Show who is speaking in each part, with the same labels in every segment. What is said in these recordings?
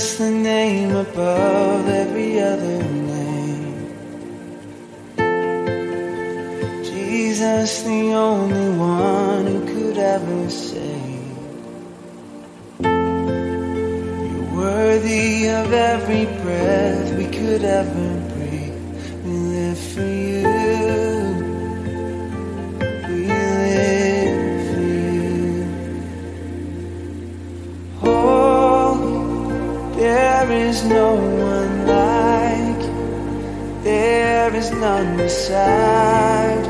Speaker 1: The name above every other name. Jesus, the only one who could ever save. You're worthy of every breath we could ever There's no one like you. There is none beside.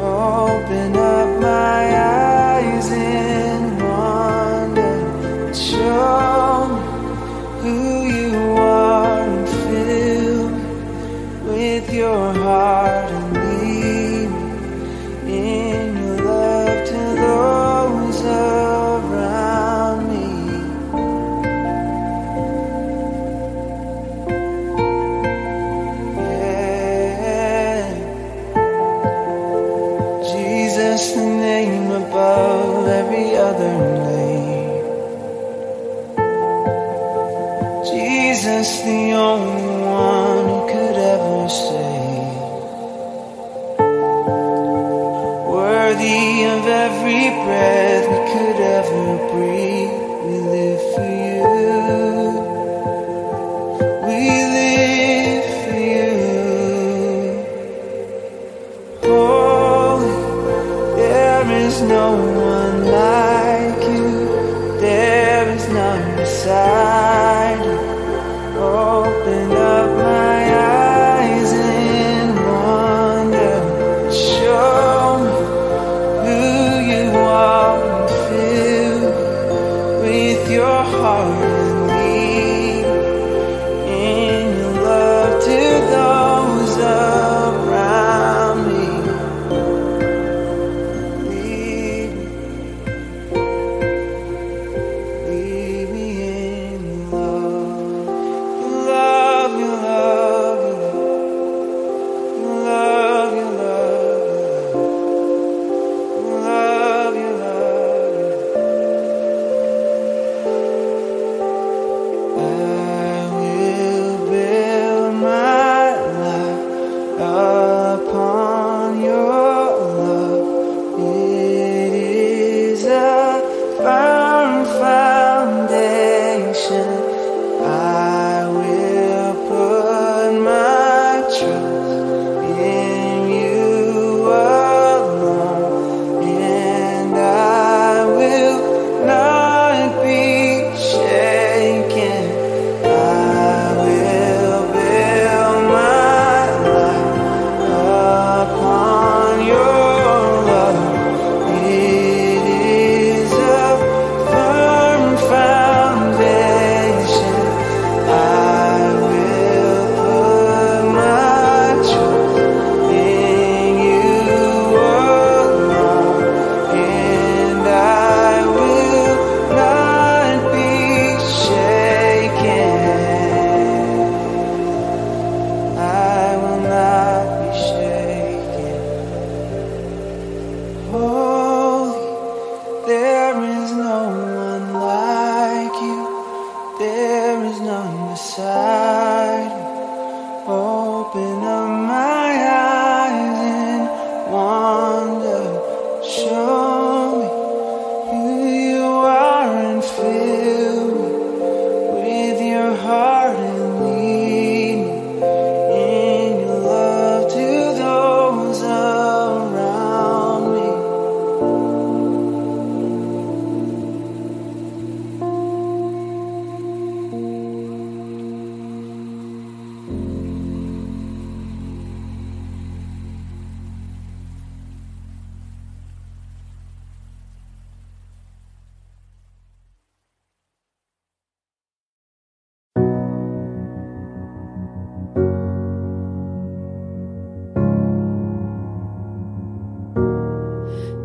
Speaker 1: Open up my eyes and breath we could ever breathe. We live for you.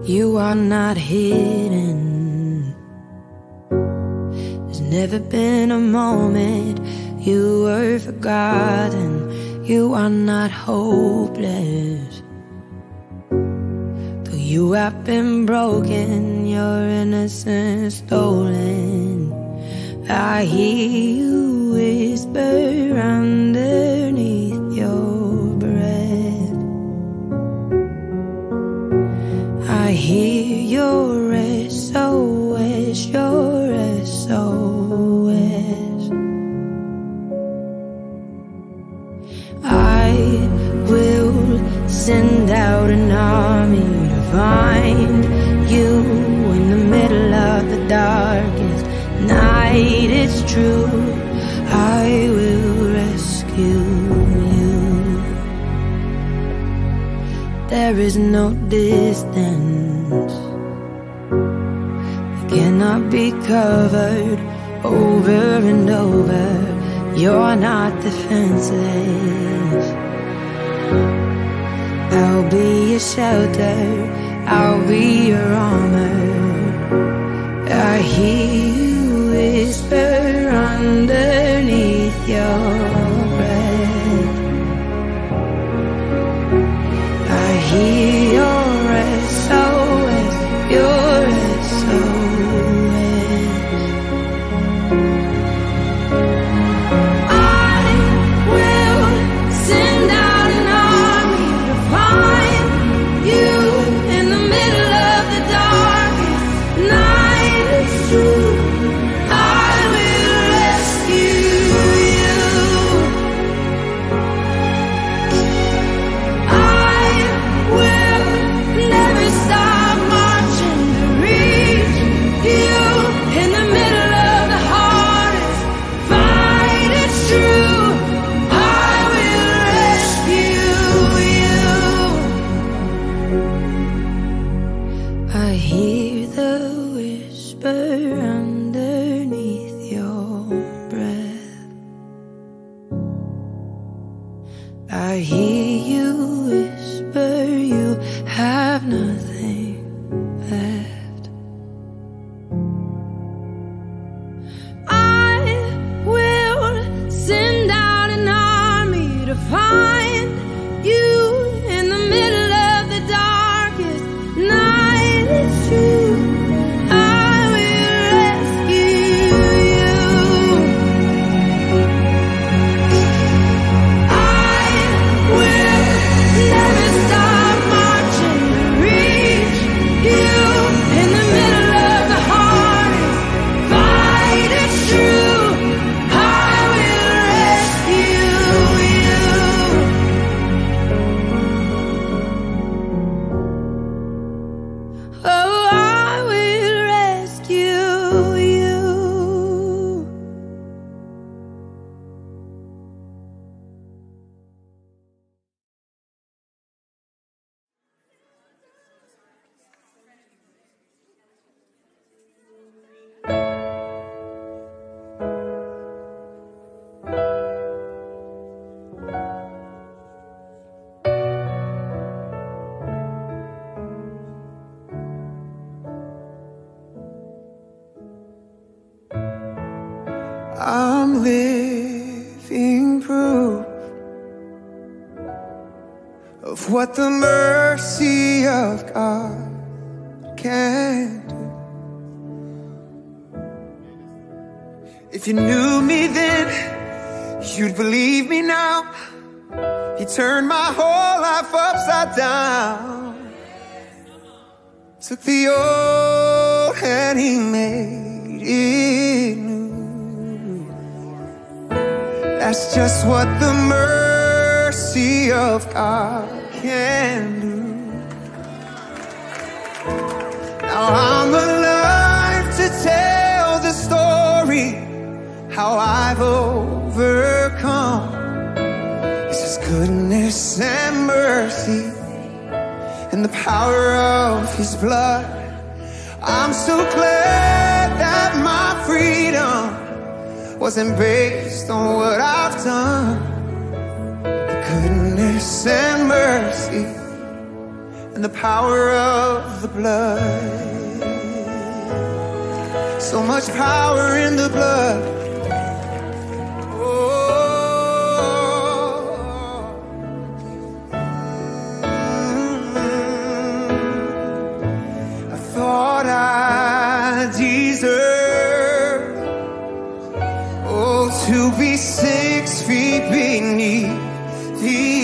Speaker 1: You are not hidden. There's never been a moment you were forgotten. You are not hopeless. Though you have been broken, your innocence stolen. I hear you whisper underneath I hear your SOS, your SOS. I will send out an army to find you in the middle of the darkest night. It's true, I will rescue you. There is no distance covered over and over. You're not defenseless. I'll be your shelter, I'll be your armor. I hear you whisper underneath
Speaker 2: what the mercy of God can do. If you knew me then, you'd believe me now. He turned my whole life upside down. Took the old and he made it new. That's just what the mercy of God can do. Now I'm alive to tell the story how I've overcome. It's His goodness and mercy and the power of His blood. I'm so glad that my freedom wasn't based on what I've done grace and mercy and the power of the blood. So much power in the blood. Oh. I thought I deserved oh, to be six feet beneath the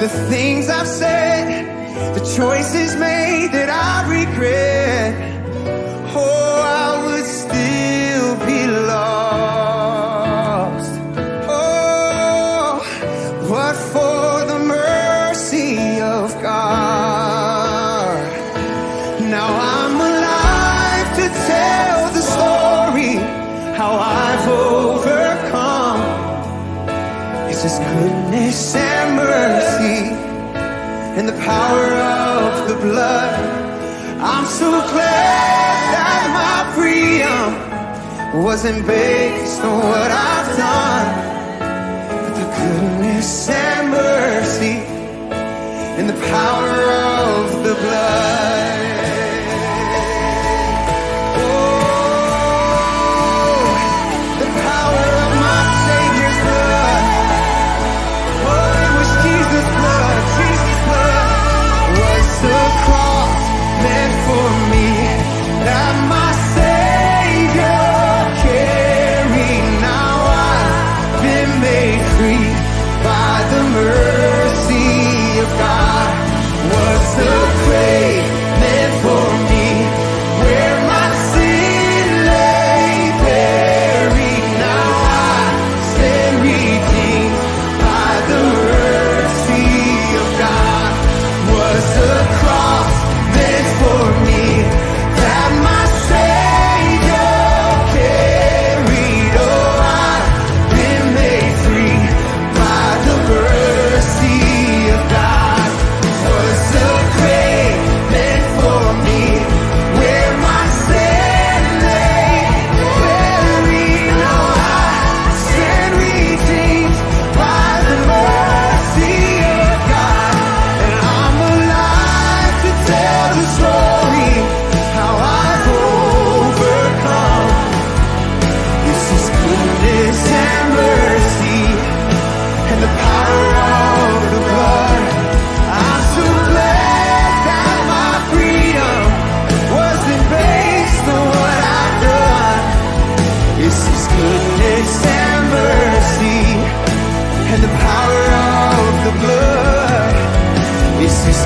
Speaker 2: the things I've said, the choices made that I regret. power of the blood. I'm so glad that my freedom wasn't based on what I've done, but the goodness and mercy and the power of the blood.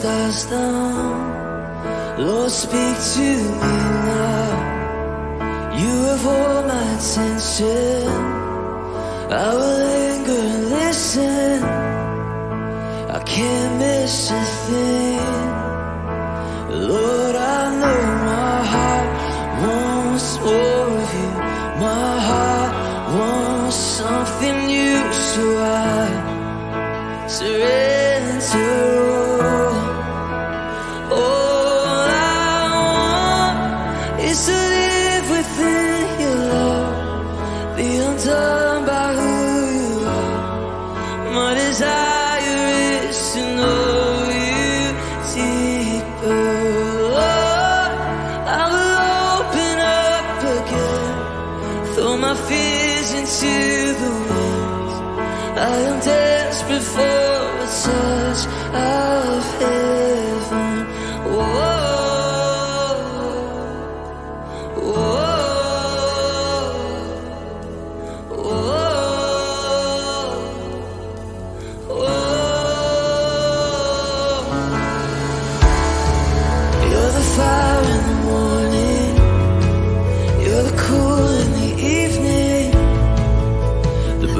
Speaker 1: stars down. Lord, speak to me now. You have all my attention. I will linger and listen. I can't miss a thing. Lord, I know my heart wants more of you. My heart wants something new, so I.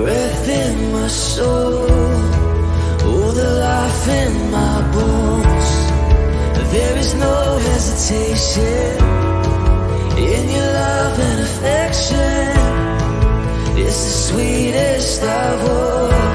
Speaker 1: breath in my soul Oh, the life in my bones. There is no hesitation In your love and affection. It's the sweetest I've heard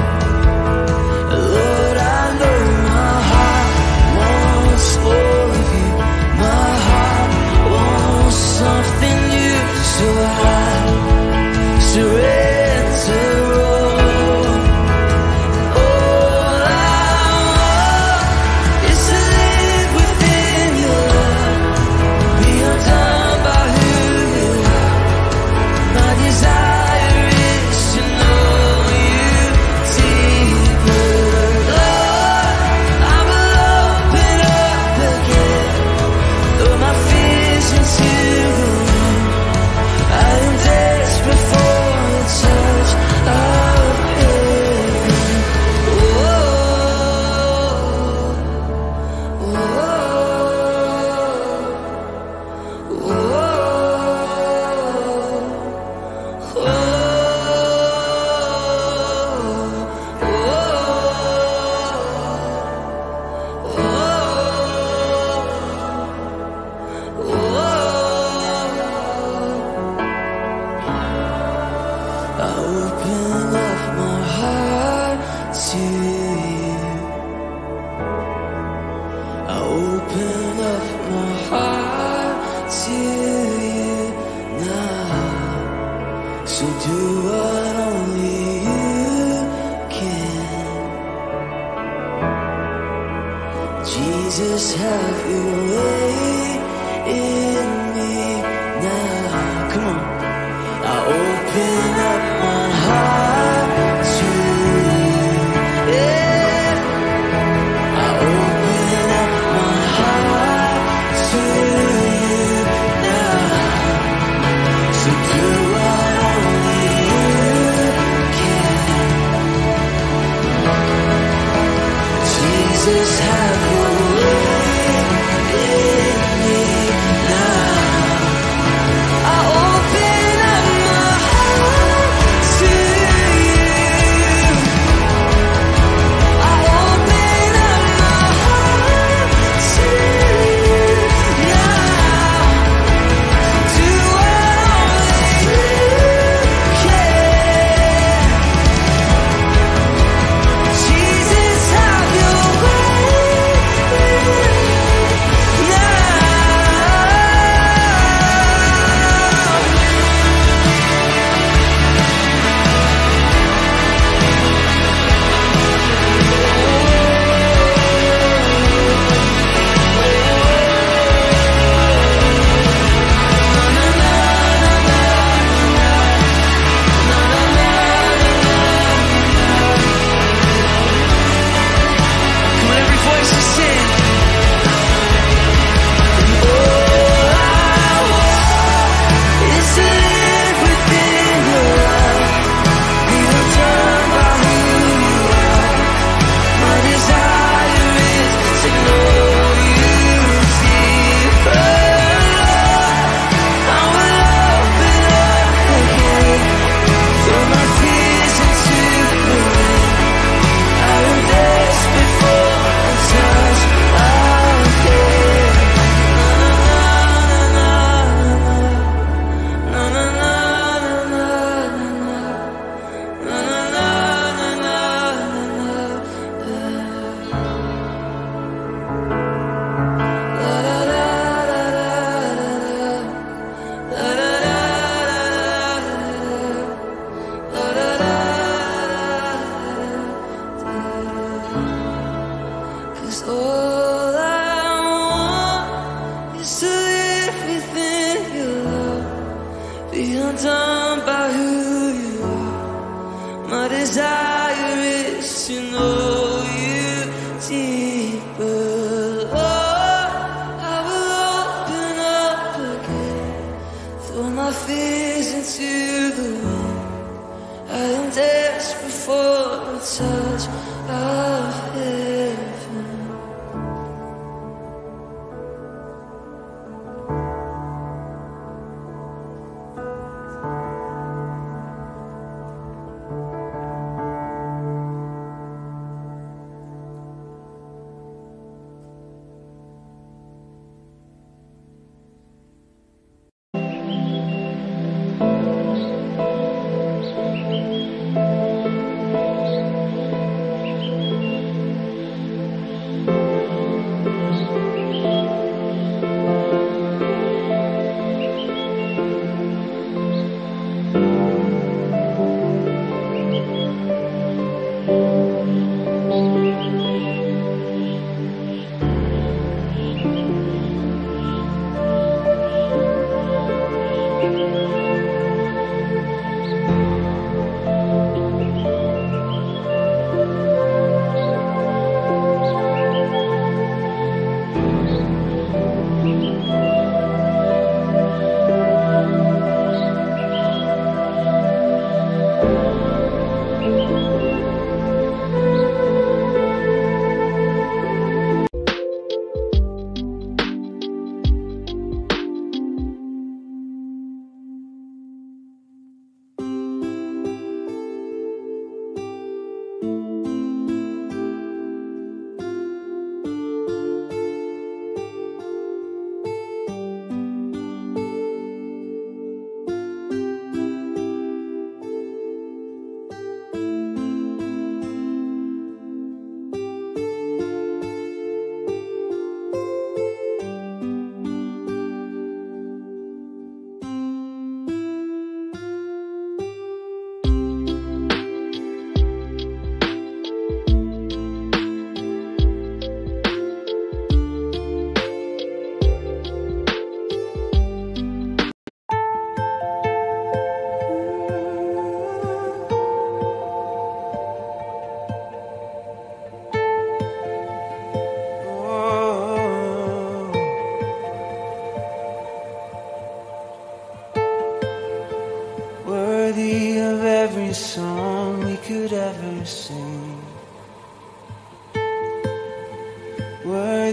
Speaker 1: was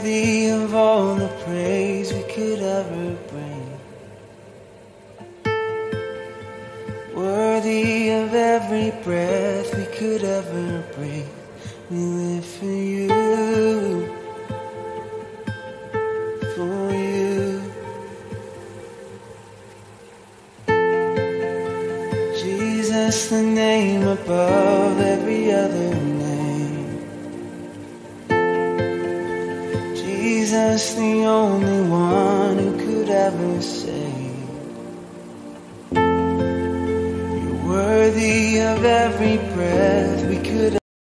Speaker 1: Worthy of all the